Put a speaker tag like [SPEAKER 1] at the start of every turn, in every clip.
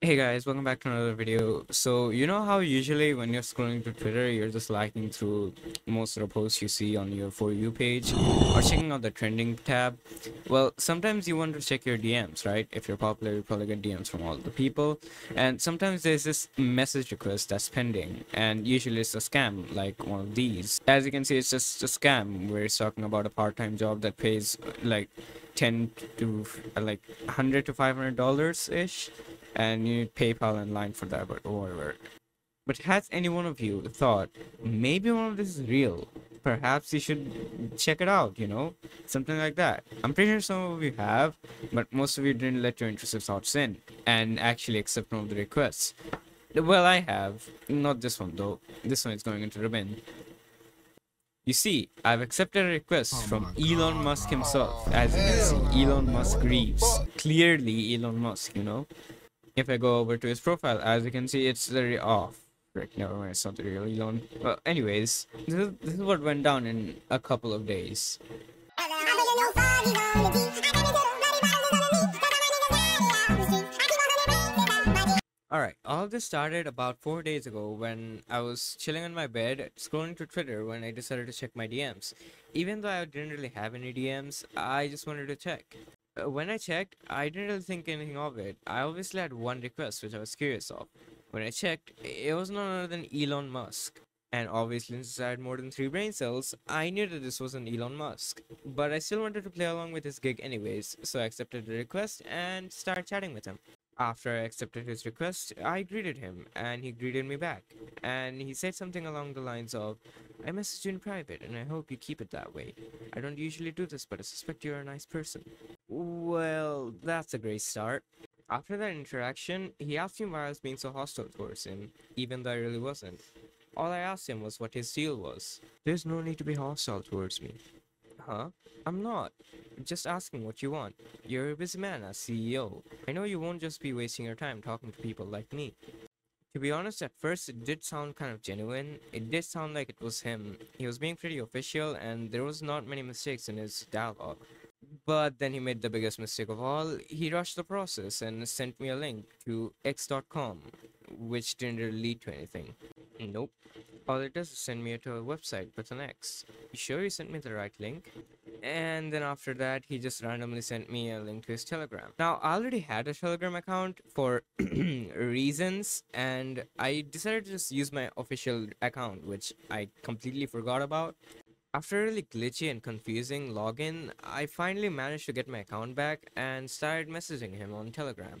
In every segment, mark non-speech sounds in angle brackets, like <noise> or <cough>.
[SPEAKER 1] Hey guys, welcome back to another video. So, you know how usually when you're scrolling through Twitter, you're just liking through most of the posts you see on your For You page or checking out the trending tab? Well, sometimes you want to check your DMs, right? If you're popular, you probably get DMs from all the people. And sometimes there's this message request that's pending, and usually it's a scam like one of these. As you can see, it's just a scam where it's talking about a part time job that pays like 10 to like 100 to 500 dollars ish and you need PayPal and line for that, but whatever. But has any one of you thought maybe one of this is real? Perhaps you should check it out, you know? Something like that. I'm pretty sure some of you have, but most of you didn't let your intrusive thoughts in and actually accept one of the requests. Well, I have. Not this one, though. This one is going into the bin. You see, I've accepted a request
[SPEAKER 2] Oh
[SPEAKER 1] from Elon
[SPEAKER 2] God.
[SPEAKER 1] Musk himself. As you can see, Elon Musk Reeves. Clearly, Elon Musk, you know? If I go over to his profile, as you can see, it's very off. Right, never mind, it's not the real Elon. Well, anyways, this is, this is what went down in a couple of days. Alright, all this started about four days ago when I was chilling on my bed, scrolling to Twitter when I decided to check my DMs. Even though I didn't really have any DMs, I just wanted to check. Uh, When I checked, I didn't really think anything of it. I obviously had one request which I was curious of. When I checked, it was none other than Elon Musk. And obviously, since I had more than three brain cells, I knew that this was an Elon Musk. But I still wanted to play along with his gig anyways, so I accepted the request and started chatting with him. After I accepted his request, I greeted him, and he greeted me back. And he said something along the lines of, I messaged you in private, and I hope you keep it that way. I don't usually do this, but I suspect you're a nice person. Well, that's a great start. After that interaction, he asked me why I was being so hostile towards him, even though I really wasn't. All I asked him was what his deal was. There's no need to be hostile towards me. Huh? I'm not. Just asking what you want. You're a busy man as CEO. I know you won't just be wasting your time talking to people like me. To be honest, at first it did sound kind of genuine. It did sound like it was him. He was being pretty official and there was not many mistakes in his dialogue. But then he made the biggest mistake of all. He rushed the process and sent me a link to x.com, which didn't really lead to anything. Nope. All it does is send me to a website with an X. You sure you sent me the right link? And then after that, he just randomly sent me a link to his Telegram. Now, I already had a Telegram account for <clears throat> reasons, and I decided to just use my official account, which I completely forgot about. After a really glitchy and confusing login, I finally managed to get my account back and started messaging him on Telegram.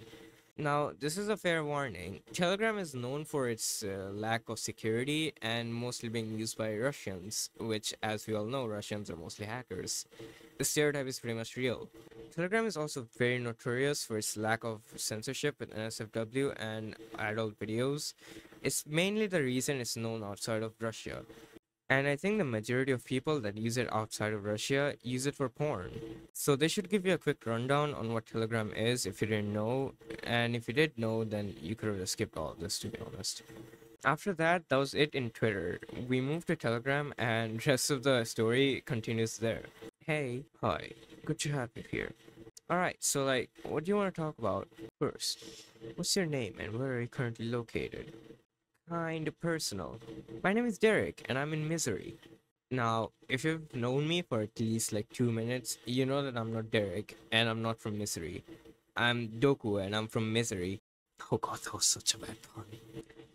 [SPEAKER 1] Now, this is a fair warning. Telegram is known for its uh, lack of security and mostly being used by Russians, which, as we all know, Russians are mostly hackers. The stereotype is pretty much real. Telegram is also very notorious for its lack of censorship with NSFW and adult videos. It's mainly the reason it's known outside of Russia. And I think the majority of people that use it outside of Russia use it for porn. So they should give you a quick rundown on what Telegram is if you didn't know. And if you did know, then you could have skipped all of this to be honest. After that, that was it in Twitter. We moved to Telegram and <laughs> rest of the story continues there. Hey, hi, good to have you here. Alright, so like, what do you want to talk about? First, what's your name and where are you currently located? Kinda personal. My name is Derek, and I'm in Missouri. Now, if you've known me for at least like two minutes, you know that I'm not Derek, and I'm not from Missouri. I'm Doku, and I'm from Misery. Oh god, that was such a bad pun.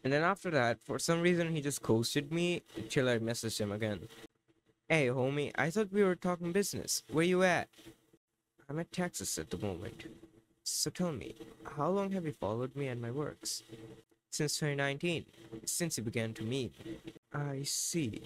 [SPEAKER 1] And then after that, for some reason, he just ghosted me till I messaged him again. Hey, homie, I thought we were talking business. Where you at? I'm at Texas at the moment. So tell me, how long have you followed me and my works? Since 2019, since you began to meet. I see.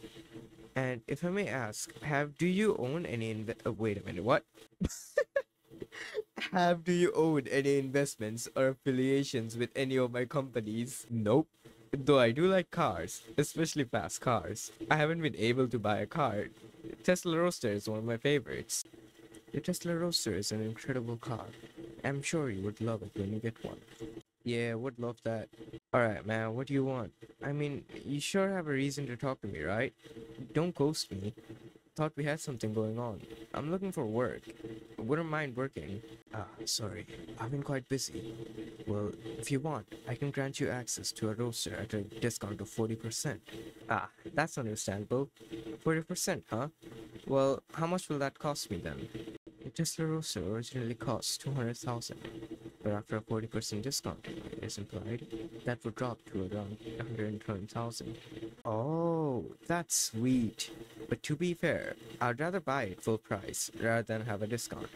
[SPEAKER 1] And if I may ask, have do you own any inve- uh, wait a minute, what? <laughs> have do you own any investments or affiliations with any of my companies? Nope. Though I do like cars, especially fast cars. I haven't been able to buy a car. Tesla Roadster is one of my favorites. The Tesla Roadster is an incredible car. I'm sure you would love it when you get one. Yeah, would love that. Alright, man, what do you want? I mean, you sure have a reason to talk to me, right? Don't ghost me. Thought we had something going on. I'm looking for work. Wouldn't mind working. Ah, sorry. I've been quite busy. Well, if you want, I can grant you access to a Roadster at a discount of 40%. Ah, that's understandable. 40%, huh? Well, how much will that cost me then? The Tesla Roadster originally cost 200,000, but after a 40% discount is implied, that would drop to around 120,000. Oh, that's sweet. But to be fair, I'd rather buy it full price rather than have a discount.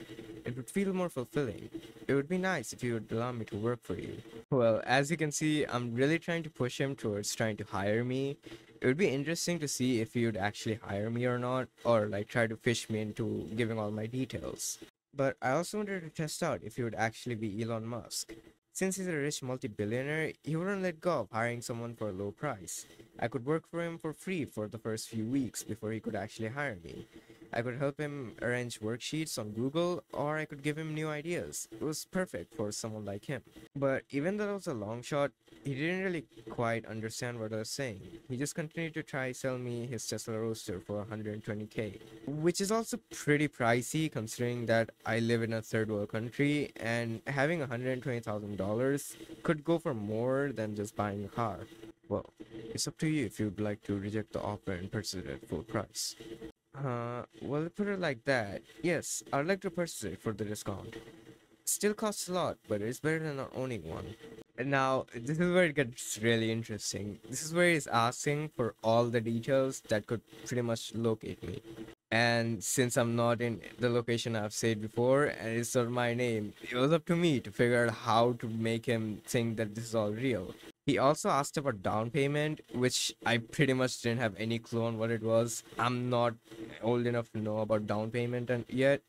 [SPEAKER 1] It would feel more fulfilling. It would be nice if you would allow me to work for you. Well, as you can see, I'm really trying to push him towards trying to hire me. It would be interesting to see if he would actually hire me or not, or like try to fish me into giving all my details. But I also wanted to test out if he would actually be Elon Musk. Since he's a rich multi-billionaire, he wouldn't let go of hiring someone for a low price. I could work for him for free for the first few weeks before he could actually hire me. I could help him arrange worksheets on Google, or I could give him new ideas. It was perfect for someone like him. But even though it was a long shot, he didn't really quite understand what I was saying. He just continued to try sell me his Tesla Roadster for 120k, which is also pretty pricey considering that I live in a third world country and having $120,000 could go for more than just buying a car. Well, it's up to you if you'd like to reject the offer and purchase it at full price. Uh, well, put it like that. Yes, I'd like to purchase it for the discount. Still costs a lot, but it's better than not owning one. And now, this is where it gets really interesting. This is where he's asking for all the details that could pretty much locate me. And since I'm not in the location I've said before, and it's not my name, it was up to me to figure out how to make him think that this is all real. He also asked about down payment, which I pretty much didn't have any clue on what it was. I'm not old enough to know about down payment and yet,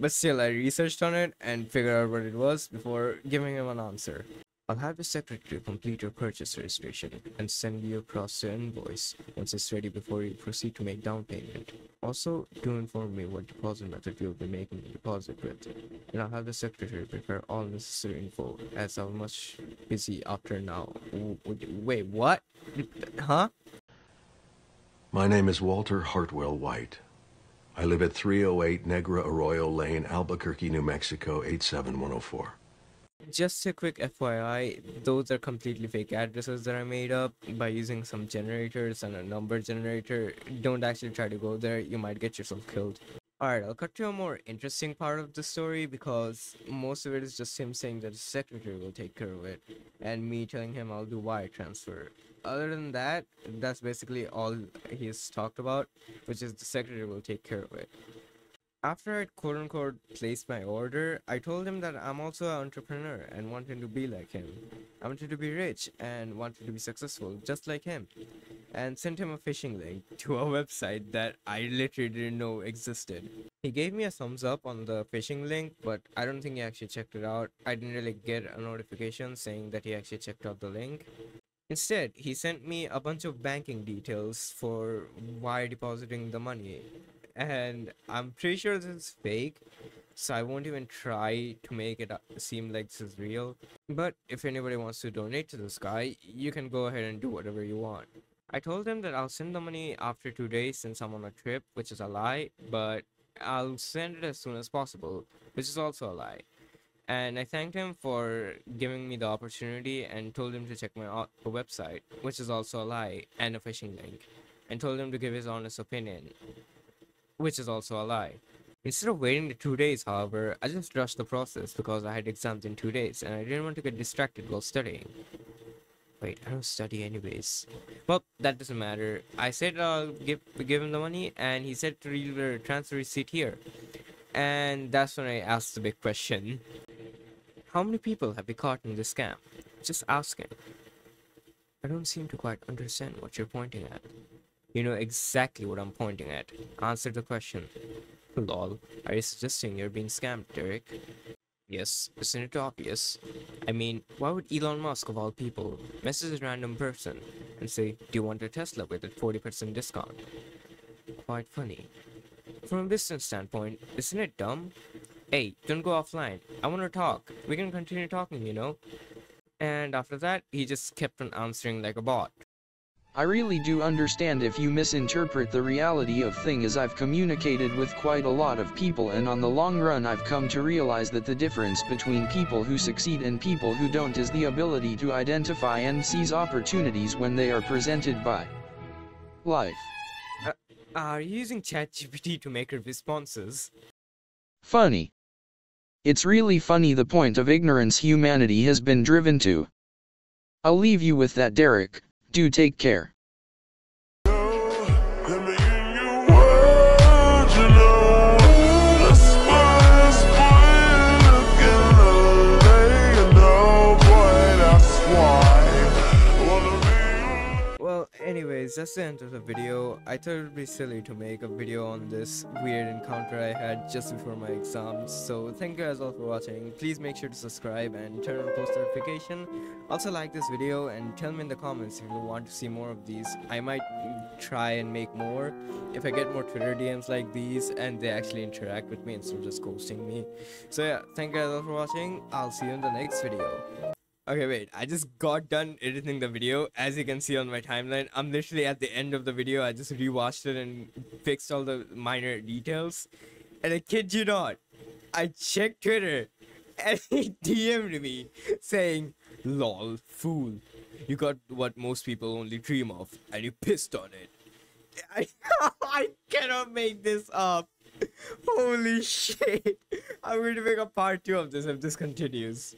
[SPEAKER 1] but still I researched on it and figured out what it was before giving him an answer. I'll have the secretary complete your purchase registration and send you across the invoice once it's ready before you proceed to make down payment. Also, do inform me what deposit method you'll be making the deposit with, and I'll have the secretary prepare all necessary info as I'm much busy after now. Wait, what? Huh?
[SPEAKER 2] My name is Walter Hartwell White. I live at 308 Negra Arroyo Lane, Albuquerque, New Mexico, 87104.
[SPEAKER 1] Just a quick FYI, those are completely fake addresses that I made up by using some generators and a number generator. Don't actually try to go there, you might get yourself killed. Alright, I'll cut to a more interesting part of the story because most of it is just him saying that the secretary will take care of it and me telling him I'll do wire transfer. Other than that, that's basically all he's talked about, which is the secretary will take care of it after I quote unquote placed my order, I told him that I'm also an entrepreneur and wanted to be like him. I wanted to be rich and wanted to be successful just like him. And sent him a phishing link <laughs> to a website that I literally didn't know existed. He gave me a thumbs up on the phishing link, but I don't think he actually checked it out. I didn't really get a notification saying that he actually checked out the link. Instead, he sent me a bunch of banking details for wire depositing the money and I'm pretty sure this is fake, so I won't even try to make it uh, seem like this is real. But if anybody wants to donate to this guy, you can go ahead and do whatever you want. I told him that I'll send the money after two days since I'm on a trip, which is a lie, but I'll send it as soon as possible, which is also a lie. And I thanked him for giving me the opportunity and told him to check my website, which is also a lie and a phishing link, and told him to give his honest opinion which is also a lie. Instead of waiting the two days, however, I just rushed the process because I had exams in two days and I didn't want to get distracted while studying. Wait, I don't study anyways. Well, that doesn't matter. I said I'll give, give him the money and he said to transfer receipt here. And that's when I asked the big question. How many people have been caught in this scam? Just asking. I don't seem to quite understand what you're pointing at. You know exactly what I'm pointing at. Answer the question. Lol. Are you suggesting you're being scammed, Derek? Yes, isn't it obvious? I mean, why would Elon Musk of all people message a random person and say, do you want a Tesla with a 40% discount? Quite funny. From a business standpoint, isn't it dumb? Hey, don't go offline. I want to talk. We can continue talking, you know? And after that, he just kept on answering like a bot.
[SPEAKER 3] I really do understand if you misinterpret the reality of thing as I've communicated with quite a lot of people and on the long run I've come to realize that the difference between people who succeed and people who don't is the ability to identify and seize opportunities when they are presented by life.
[SPEAKER 1] Uh, uh, are you using ChatGPT to make responses?
[SPEAKER 3] Funny. It's really funny the point of ignorance humanity has been driven to. I'll leave you with that Derek, do take care.
[SPEAKER 1] Anyways, that's the end of the video. I thought it would be silly to make a video on this weird encounter I had just before my exams. So thank you guys all for watching. Please make sure to subscribe and turn on post notification. Also like this video and tell me in the comments if you want to see more of these. I might try and make more if I get more Twitter DMs like these and they actually interact with me instead of just ghosting me. So yeah, thank you guys all for watching. I'll see you in the next video. Okay, wait, I just got done editing the video. As you can see on my timeline, I'm literally at the end of the video. I just rewatched it and fixed all the minor details. And I kid you not, I checked Twitter <laughs> and he DM'd me saying, lol, fool, you got what most people only dream of and you pissed on it. I, <laughs> I cannot make this up. Holy <laughs> shit. I'm going to make a part two of this if this continues.